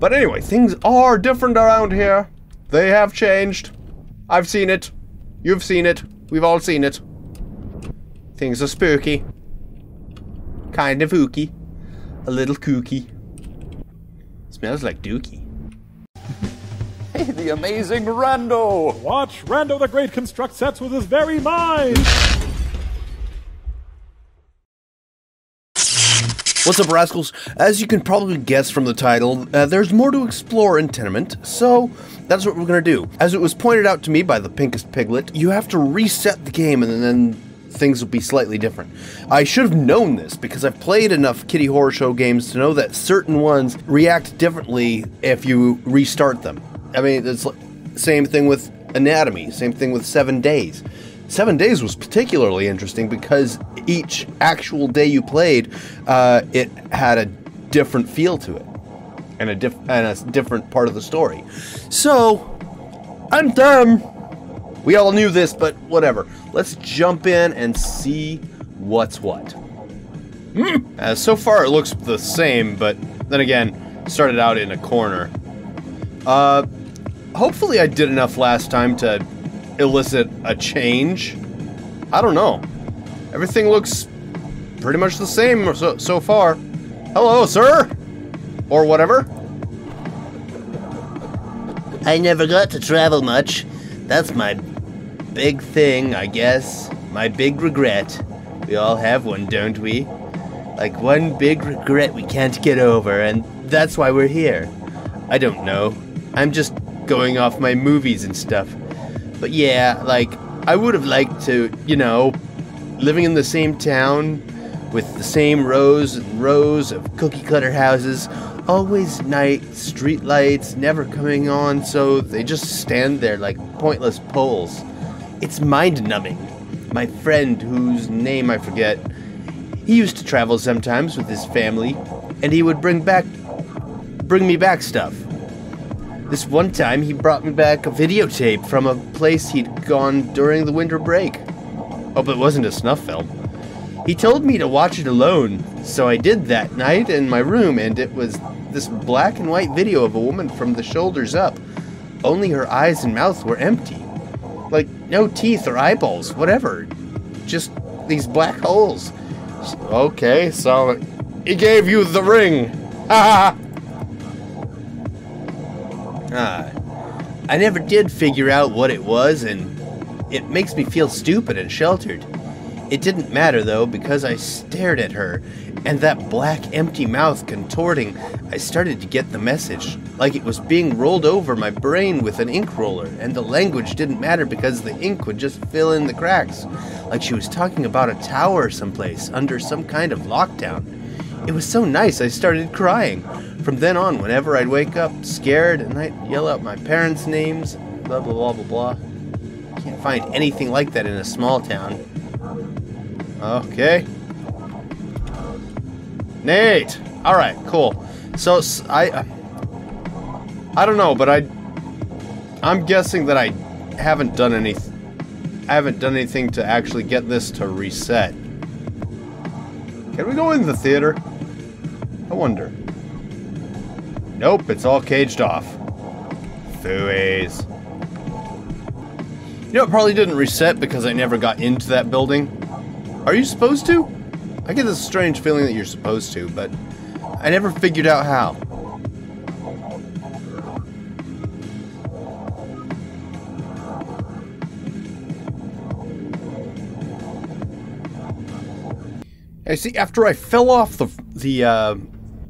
But anyway, things are different around here. They have changed. I've seen it. You've seen it. We've all seen it. Things are spooky. Kind of ooky. A little kooky. Smells like dookie. Hey, the amazing Rando! Watch Rando the Great construct sets with his very mind! What's up, rascals? As you can probably guess from the title, uh, there's more to explore in Tenement, so that's what we're gonna do. As it was pointed out to me by the Pinkest Piglet, you have to reset the game and then things will be slightly different. I should have known this because I've played enough Kitty Horrorshow games to know that certain ones react differently if you restart them. I mean, it's same thing with Anatomy, same thing with Seven Days. Seven Days was particularly interesting because each actual day you played, uh, it had a different feel to it and a, diff- and a different part of the story. So, I'm done. We all knew this, but whatever. Let's jump in and see what's what. Uh, so far, it looks the same, but then again, started out in a corner. Uh, hopefully, I did enough last time to elicit a change. I don't know. Everything looks pretty much the same so, so far. Hello, sir! Or whatever. I never got to travel much. That's my big thing, I guess. My big regret. We all have one, don't we? Like one big regret we can't get over, and that's why we're here. I don't know. I'm just going off my movies and stuff. But yeah, like, I would have liked to, you know, living in the same town with the same rows and rows of cookie cutter houses, always night street lights never coming on, so they just stand there like pointless poles. It's mind numbing. My friend, whose name I forget, he used to travel sometimes with his family, and he would bring back, bring me back stuff. This one time, he brought me back a videotape from a place he'd gone during the winter break. Hope it wasn't a snuff film. He told me to watch it alone, so I did that night in my room, and it was this black and white video of a woman from the shoulders up. Only her eyes and mouth were empty. Like, no teeth or eyeballs, whatever. Just these black holes. Okay, so he gave you the ring. Ha Ah, I never did figure out what it was, and it makes me feel stupid and sheltered. It didn't matter though, because I stared at her, and that black, empty mouth contorting, I started to get the message. Like it was being rolled over my brain with an ink roller, and the language didn't matter because the ink would just fill in the cracks. Like she was talking about a tower someplace, under some kind of lockdown. It was so nice, I started crying. From then on, whenever I'd wake up scared and I'd yell out my parents' names, blah blah blah blah blah. Can't find anything like that in a small town. Okay. Nate! Alright, cool. So, I. I don't know, but I. I'm guessing that I haven't done any. I haven't done anything to actually get this to reset. Can we go in the theater? I wonder. Nope, it's all caged off. Fooeyes. You know, it probably didn't reset because I never got into that building. Are you supposed to? I get this strange feeling that you're supposed to, but I never figured out how. I see. After I fell off the the uh,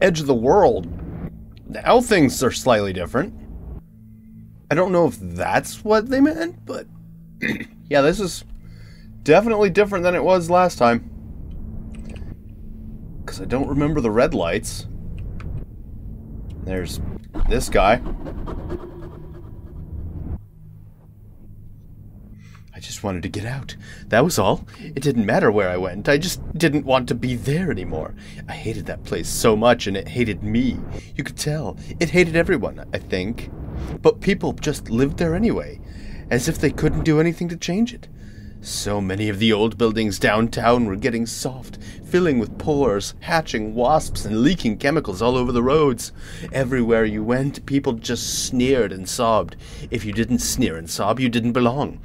edge of the world, now things are slightly different. I don't know if that's what they meant, but yeah, this is definitely different than it was last time. Because I don't remember the red lights. There's this guy. I just wanted to get out. That was all. It didn't matter where I went. I just didn't want to be there anymore. I hated that place so much, and it hated me. You could tell. It hated everyone, I think. But people just lived there anyway, as if they couldn't do anything to change it. So many of the old buildings downtown were getting soft, filling with pores, hatching wasps, and leaking chemicals all over the roads. Everywhere you went, people just sneered and sobbed. If you didn't sneer and sob, you didn't belong.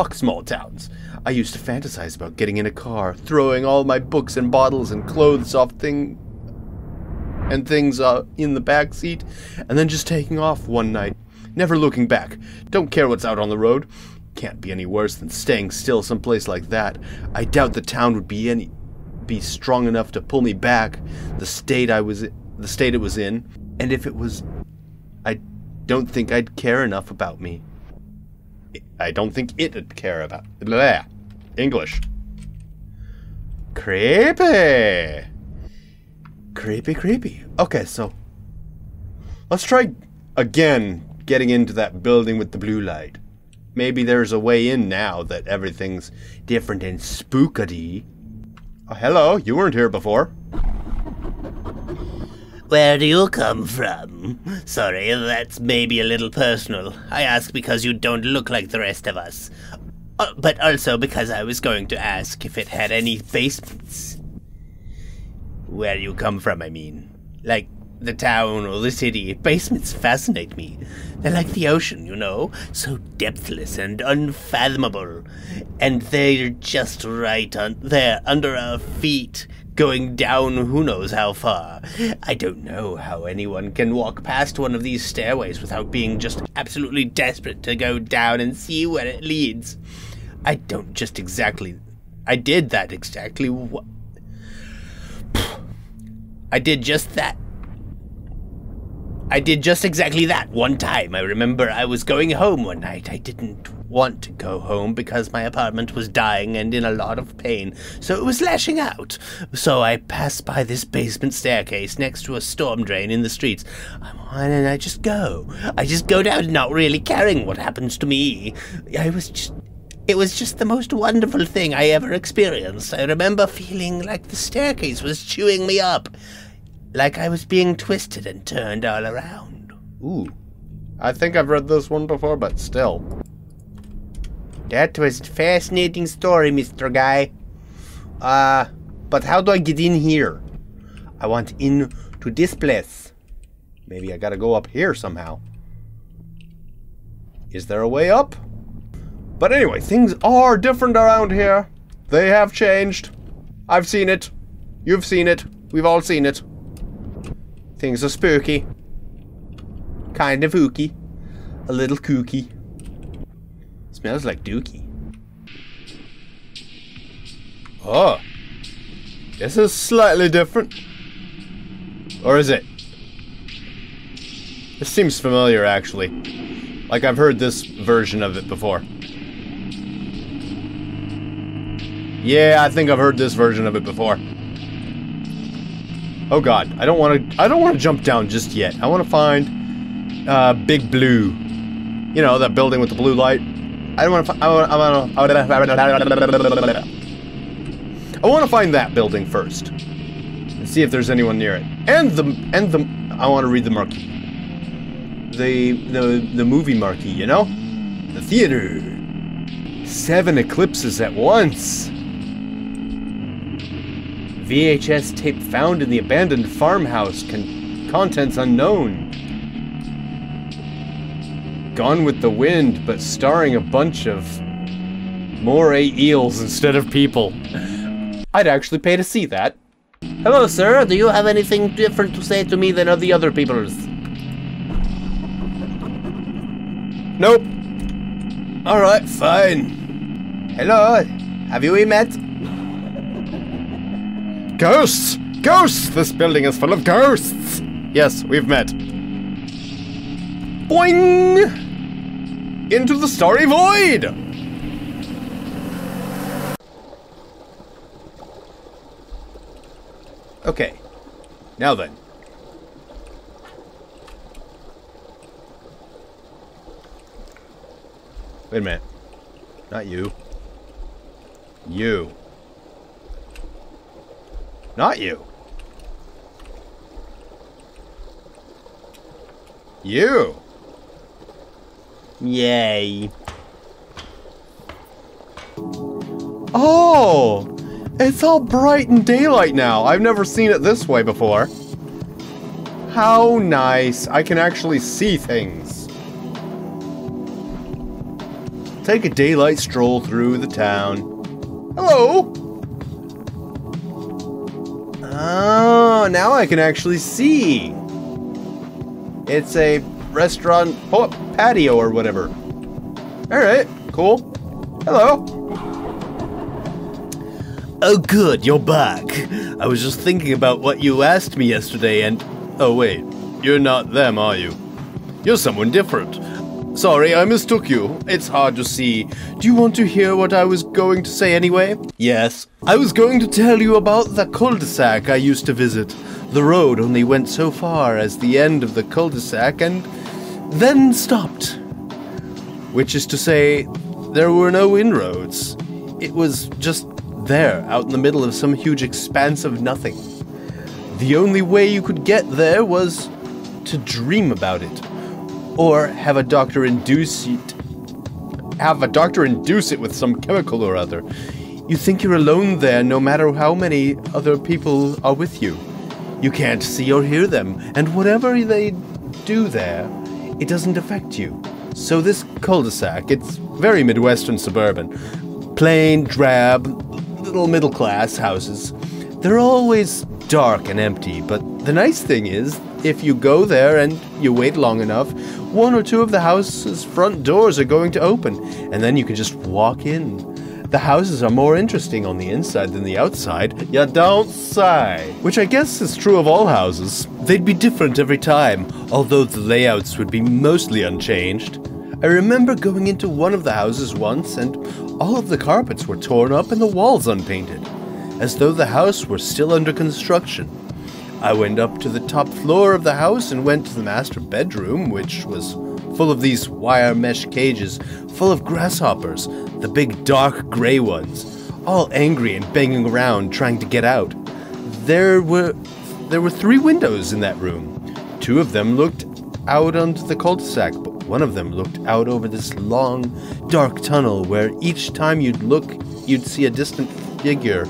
Fuck small towns. I used to fantasize about getting in a car, throwing all my books and bottles and clothes off thing and things uh, in the back seat, and then just taking off one night, never looking back. Don't care what's out on the road. Can't be any worse than staying still someplace like that. I doubt the town would be any be strong enough to pull me back. The state I was the state it was in, and if it was, I don't think I'd care enough about me. I don't think it'd care about. Blah. English. Creepy. Creepy, creepy. Okay, so let's try again getting into that building with the blue light. Maybe there's a way in now that everything's different and spookady. Oh, hello, you weren't here before. Where do you come from? Sorry, that's maybe a little personal. I ask because you don't look like the rest of us. Uh, but also because I was going to ask if it had any basements. Where you come from, I mean. Like the town or the city. Basements fascinate me. They're like the ocean, you know? So depthless and unfathomable. And they're just right on there under our feet going down who knows how far. I don't know how anyone can walk past one of these stairways without being just absolutely desperate to go down and see where it leads. I don't just exactly. I did that exactly. I did just that. I did just exactly that one time. I remember I was going home one night. I didn't want to go home because my apartment was dying and in a lot of pain, so it was lashing out. So I passed by this basement staircase next to a storm drain in the streets. I'm on and I just go. I just go down not really caring what happens to me. I was just it was just the most wonderful thing I ever experienced. I remember feeling like the staircase was chewing me up, like I was being twisted and turned all around. Ooh. I think I've read this one before, but still. That was a fascinating story, Mr. Guy. Uh, but how do I get in here? I want in to this place. Maybe I gotta go up here somehow. Is there a way up? But anyway, things are different around here. They have changed. I've seen it. You've seen it. We've all seen it. Things are spooky. Kind of ooky. A little kooky. Smells like dookie. Oh. This is slightly different. Or is it? This seems familiar, actually. Like I've heard this version of it before. Yeah, I think I've heard this version of it before. Oh god, I don't want to. I don't want to jump down just yet. I want to find uh, Big Blue. You know that building with the blue light. I don't want to. I want. I want. To find that building first and see if there's anyone near it. And the and the. I want to read the marquee. The the the movie marquee. You know, the theater. Seven eclipses at once. VHS tape found in the abandoned farmhouse. Con- contents unknown. Gone with the Wind, but starring a bunch of moray eels instead of people. I'd actually pay to see that. Hello, sir. Do you have anything different to say to me than of the other people's? Nope. Alright, fine. Hello, have you met? Ghosts! Ghosts! This building is full of ghosts! Yes, we've met. Boing! Into the starry void! Okay. Now then. Wait a minute. Not you. You. Not you. You. Yay. Oh! It's all bright and daylight now. I've never seen it this way before. How nice. I can actually see things. Take a daylight stroll through the town. Hello! Oh, now I can actually see. It's a restaurant patio or whatever. Alright, cool. Hello. Oh, good, you're back. I was just thinking about what you asked me yesterday and. Oh, wait. You're not them, are you? You're someone different. Sorry, I mistook you. It's hard to see. Do you want to hear what I was going to say anyway? Yes. I was going to tell you about the cul-de-sac I used to visit. The road only went so far as the end of the cul-de-sac and then stopped. Which is to say, there were no inroads. It was just there, out in the middle of some huge expanse of nothing. The only way you could get there was to dream about it, or have a doctor induce it. Have a doctor induce it with some chemical or other. You think you're alone there, no matter how many other people are with you. You can't see or hear them, and whatever they do there, it doesn't affect you. So this cul-de-sac, it's very Midwestern suburban. Plain, drab, little middle class houses. They're always dark and empty, but the nice thing is, if you go there and you wait long enough, one or two of the house's front doors are going to open, and then you can just walk in. The houses are more interesting on the inside than the outside. You don't say. Which I guess is true of all houses. They'd be different every time, although the layouts would be mostly unchanged. I remember going into one of the houses once and all of the carpets were torn up and the walls unpainted, as though the house were still under construction. I went up to the top floor of the house and went to the master bedroom, which was full of these wire mesh cages, full of grasshoppers, the big dark gray ones, all angry and banging around trying to get out. There were there were three windows in that room. Two of them looked out onto the cul-de-sac, but one of them looked out over this long, dark tunnel where each time you'd look, you'd see a distant figure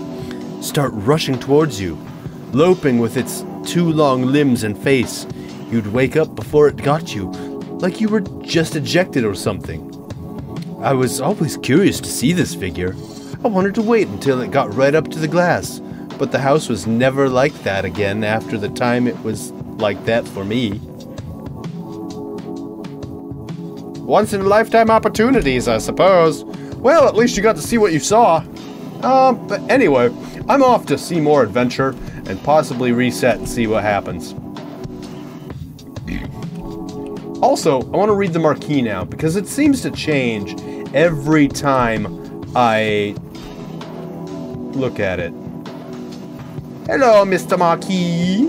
start rushing towards you, loping with its two long limbs and face. You'd wake up before it got you, like you were just ejected or something. I was always curious to see this figure. I wanted to wait until it got right up to the glass, but the house was never like that again after the time it was like that for me. Once in a lifetime opportunities, I suppose. Well, at least you got to see what you saw. Um, but anyway, I'm off to see more adventure and possibly reset and see what happens. Also, I want to read the marquee now because it seems to change every time I look at it. Hello, Mr. Marquis.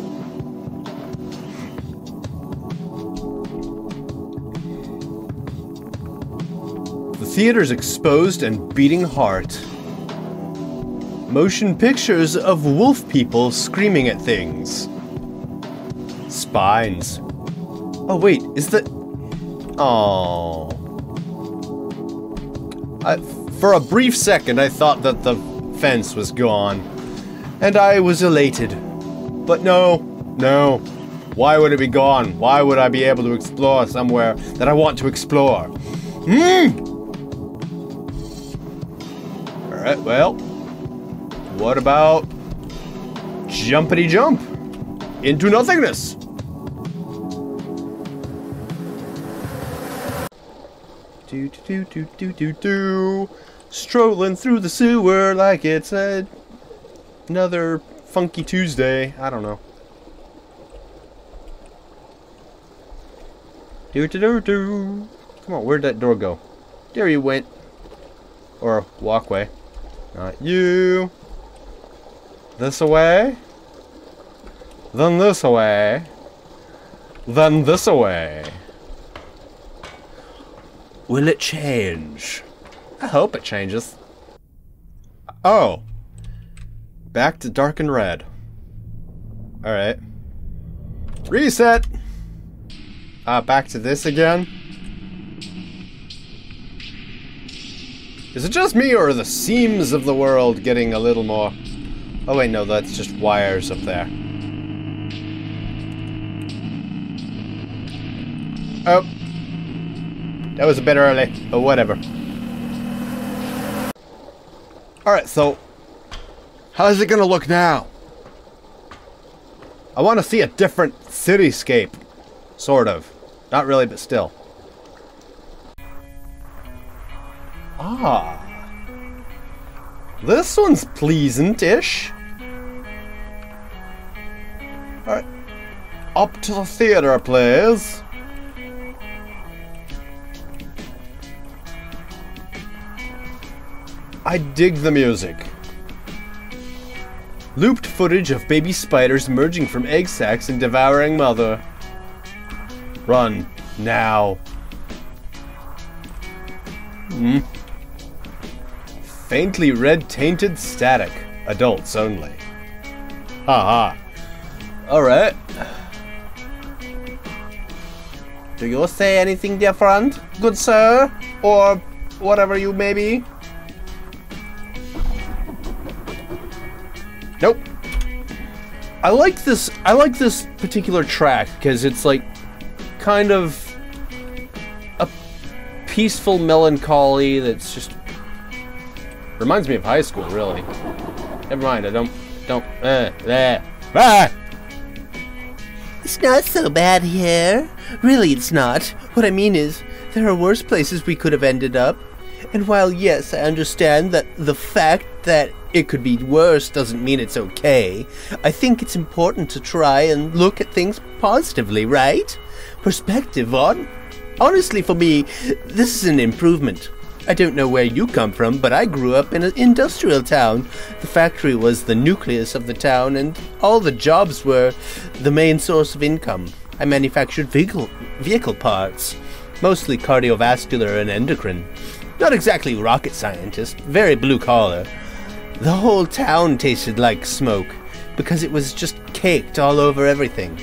The theater's exposed and beating heart. Motion pictures of wolf people screaming at things. Spines. Oh wait, is that... Oh. I, for a brief second I thought that the fence was gone. And I was elated. But no, no. Why would it be gone? Why would I be able to explore somewhere that I want to explore? Hmm. Alright, well. What about jumpity jump into nothingness? Do do do do do do. Strolling through the sewer like it's a, another funky Tuesday. I don't know. Do do do do. Come on, where'd that door go? There you went. Or walkway. Not you. This away. Then this away. Then this away. Will it change? I hope it changes. Oh. Back to dark and red. Alright. Reset! Ah, uh, back to this again? Is it just me or are the seams of the world getting a little more... Oh wait, no, that's just wires up there. Oh. That was a bit early, but whatever. Alright, so... How's it gonna look now? I want to see a different cityscape. Sort of. Not really, but still. Ah. This one's pleasant-ish. Alright. Up to the theater, please. I dig the music. Looped footage of baby spiders emerging from egg sacs and devouring mother. Run. Now. Hmm. Faintly red tainted static. Adults only. Haha. Alright. Do you say anything different, good sir? Or whatever you may be? Nope. I like this I like this particular track because it's like kind of a peaceful melancholy that's just reminds me of high school really. Never mind, I don't don't uh, uh, ah! It's not so bad here. Really, it's not. What I mean is, there are worse places we could have ended up. And while, yes, I understand that the fact that it could be worse doesn't mean it's okay, I think it's important to try and look at things positively, right? Perspective on. Honestly, for me, this is an improvement. I don't know where you come from, but I grew up in an industrial town. The factory was the nucleus of the town, and all the jobs were the main source of income. I manufactured vehicle, vehicle parts, mostly cardiovascular and endocrine. Not exactly rocket scientist, very blue collar. The whole town tasted like smoke, because it was just caked all over everything.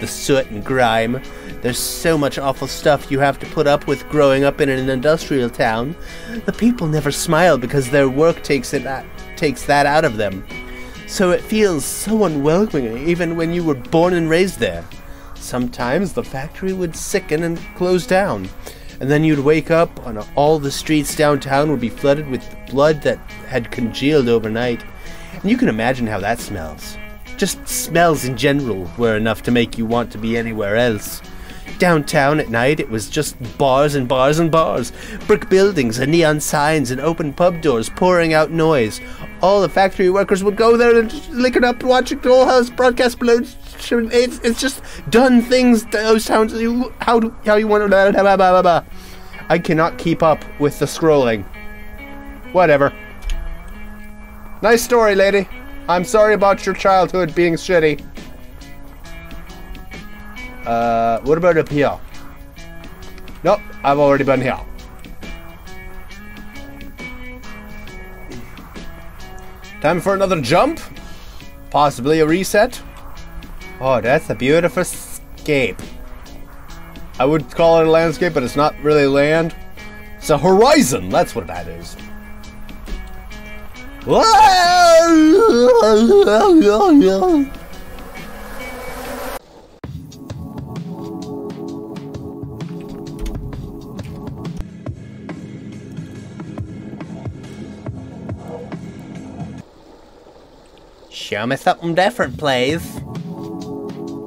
The soot and grime. There's so much awful stuff you have to put up with growing up in an industrial town. The people never smile because their work takes it uh, takes that out of them. So it feels so unwelcoming even when you were born and raised there. Sometimes the factory would sicken and close down, and then you'd wake up and all the streets downtown would be flooded with blood that had congealed overnight. And you can imagine how that smells. Just smells in general were enough to make you want to be anywhere else. Downtown at night, it was just bars and bars and bars, brick buildings and neon signs and open pub doors pouring out noise. All the factory workers would go there and lick it up, watching Toll House broadcast below. It's, it's just done things those sounds you how do, how you want to blah, blah, blah, blah. I cannot keep up with the scrolling. Whatever. Nice story, lady. I'm sorry about your childhood being shitty. Uh, what about up here? Nope, I've already been here. Time for another jump? Possibly a reset? Oh, that's a beautiful scape. I would call it a landscape, but it's not really land. It's a horizon, that's what that is. Show me something different, please.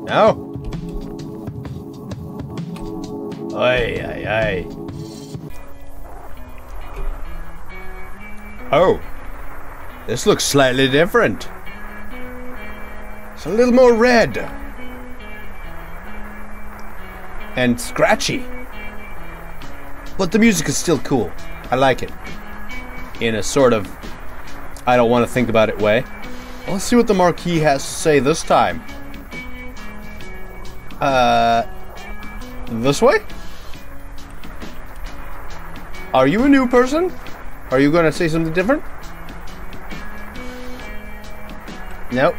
No. Ay, ay, ay. Oh. This looks slightly different. It's a little more red. And scratchy. But the music is still cool. I like it. In a sort of I don't want to think about it way. Let's see what the marquee has to say this time. Uh, this way? Are you a new person? Are you gonna say something different? Nope.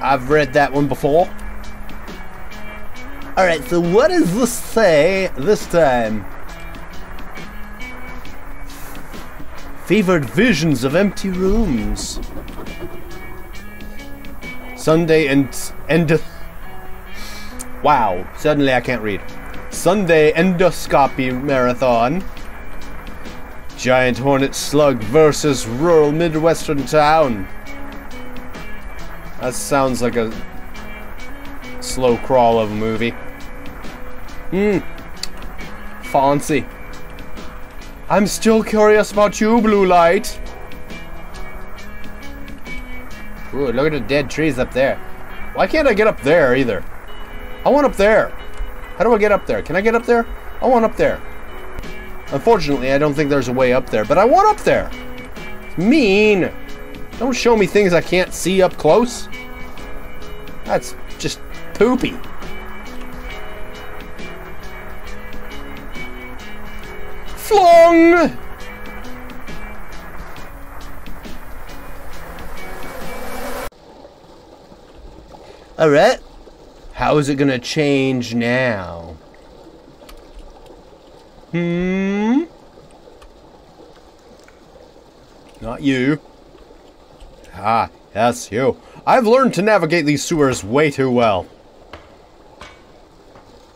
I've read that one before. Alright, so what does this say this time? Fevered visions of empty rooms. Sunday and end. Wow, suddenly I can't read. Sunday endoscopy marathon. Giant hornet slug versus rural midwestern town. That sounds like a slow crawl of a movie. Hmm. Fancy. I'm still curious about you, Blue Light. Ooh, look at the dead trees up there. Why can't I get up there either? I want up there. How do I get up there? Can I get up there? I want up there. Unfortunately, I don't think there's a way up there, but I want up there. It's mean. Don't show me things I can't see up close. That's just poopy. Flung! Alright. How is it gonna change now? Hmm? Not you. Ah, yes, you. I've learned to navigate these sewers way too well.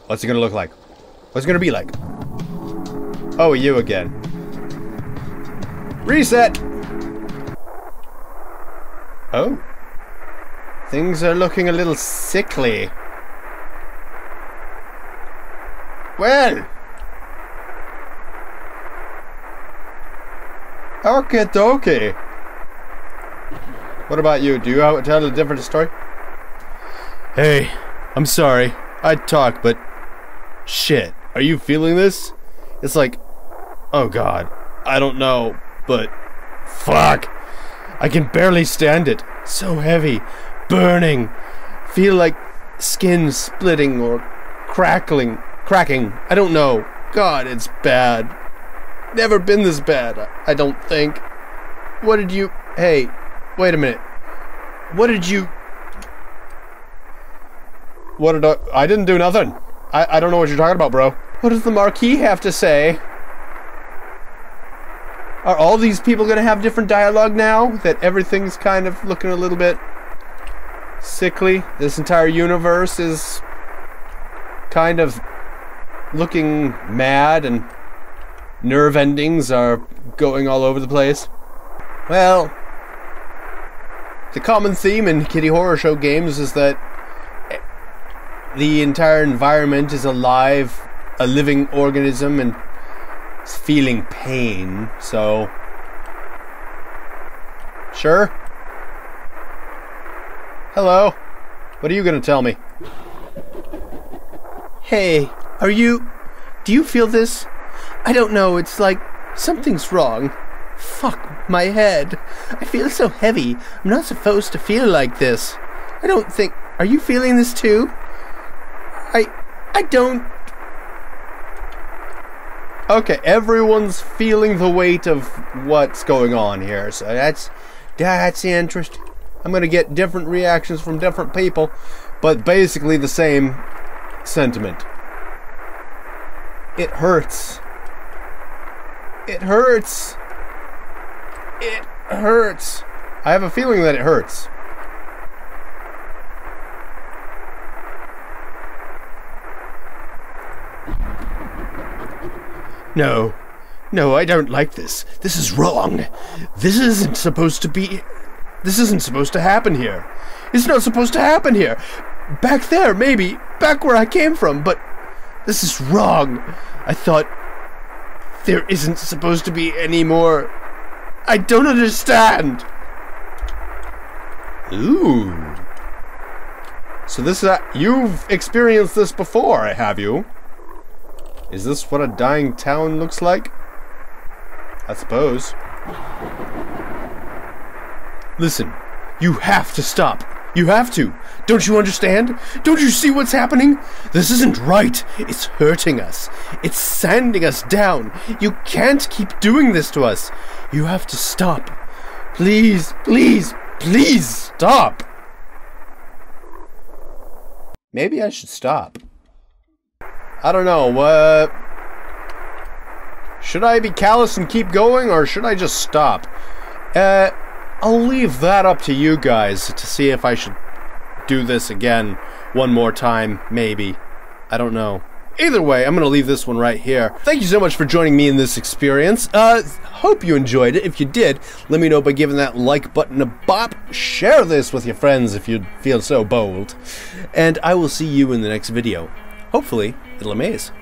What's it gonna look like? What's it gonna be like? Oh, you again. Reset! Oh. Things are looking a little sickly. Well. Okay, dokie. What about you? Do you have, tell a different story? Hey, I'm sorry. I'd talk, but shit. Are you feeling this? It's like, oh god, I don't know, but fuck. I can barely stand it. So heavy, burning. Feel like skin splitting or crackling, cracking. I don't know. God, it's bad. Never been this bad, I don't think. What did you. Hey, wait a minute. What did you. What did I. I didn't do nothing. I, I don't know what you're talking about, bro. What does the marquee have to say? Are all these people gonna have different dialogue now? That everything's kind of looking a little bit sickly? This entire universe is kind of looking mad and nerve endings are going all over the place. Well, the common theme in Kitty Horrorshow games is that the entire environment is alive, a living organism, and feeling pain. So, sure. Hello. What are you gonna tell me? Hey, are you. Do you feel this? I don't know, it's like something's wrong. Fuck my head. I feel so heavy. I'm not supposed to feel like this. I don't think. Are you feeling this too? I. I don't. Okay, everyone's feeling the weight of what's going on here, so that's that's interesting. I'm gonna get different reactions from different people, but basically the same sentiment. It hurts. It hurts. It hurts. I have a feeling that it hurts. No. No, I don't like this. This is wrong. This isn't supposed to be. This isn't supposed to happen here. It's not supposed to happen here. Back there, maybe. Back where I came from, but this is wrong. I thought there isn't supposed to be any more. I don't understand. Ooh. So this is a, you've experienced this before, have you? Is this what a dying town looks like? I suppose. Listen, you have to stop. You have to. Don't you understand? Don't you see what's happening? This isn't right. It's hurting us. It's sanding us down. You can't keep doing this to us. You have to stop. Please, please, please stop. Maybe I should stop. I don't know. What? Should I be callous and keep going, or should I just stop? Uh, I'll leave that up to you guys to see if I should do this again one more time, maybe. I don't know. Either way, I'm going to leave this one right here. Thank you so much for joining me in this experience. Uh, hope you enjoyed it. If you did, let me know by giving that like button a bop. Share this with your friends if you feel so bold. And I will see you in the next video. Hopefully, it'll amaze.